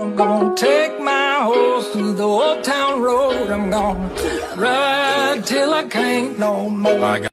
I'm gonna take my horse through the old town road. I'm gonna ride till I can't no more.